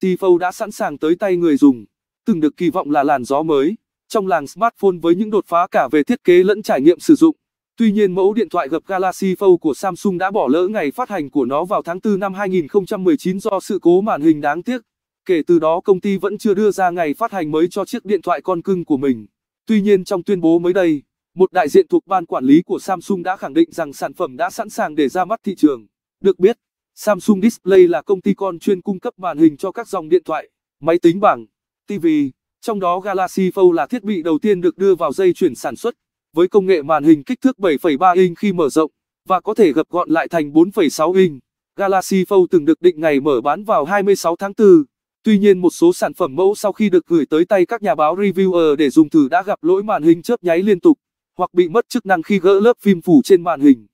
Galaxy Fold đã sẵn sàng tới tay người dùng, từng được kỳ vọng là làn gió mới trong làng smartphone với những đột phá cả về thiết kế lẫn trải nghiệm sử dụng. Tuy nhiên mẫu điện thoại gập Galaxy Fold của Samsung đã bỏ lỡ ngày phát hành của nó vào tháng 4 năm 2019 do sự cố màn hình đáng tiếc. Kể từ đó công ty vẫn chưa đưa ra ngày phát hành mới cho chiếc điện thoại con cưng của mình. Tuy nhiên trong tuyên bố mới đây, một đại diện thuộc ban quản lý của Samsung đã khẳng định rằng sản phẩm đã sẵn sàng để ra mắt thị trường. Được biết, Samsung Display là công ty con chuyên cung cấp màn hình cho các dòng điện thoại, máy tính bảng, TV, trong đó Galaxy Fold là thiết bị đầu tiên được đưa vào dây chuyển sản xuất, với công nghệ màn hình kích thước 7,3 inch khi mở rộng, và có thể gập gọn lại thành 4,6 inch. Galaxy Fold từng được định ngày mở bán vào 26 tháng 4. Tuy nhiên một số sản phẩm mẫu sau khi được gửi tới tay các nhà báo reviewer để dùng thử đã gặp lỗi màn hình chớp nháy liên tục, hoặc bị mất chức năng khi gỡ lớp phim phủ trên màn hình.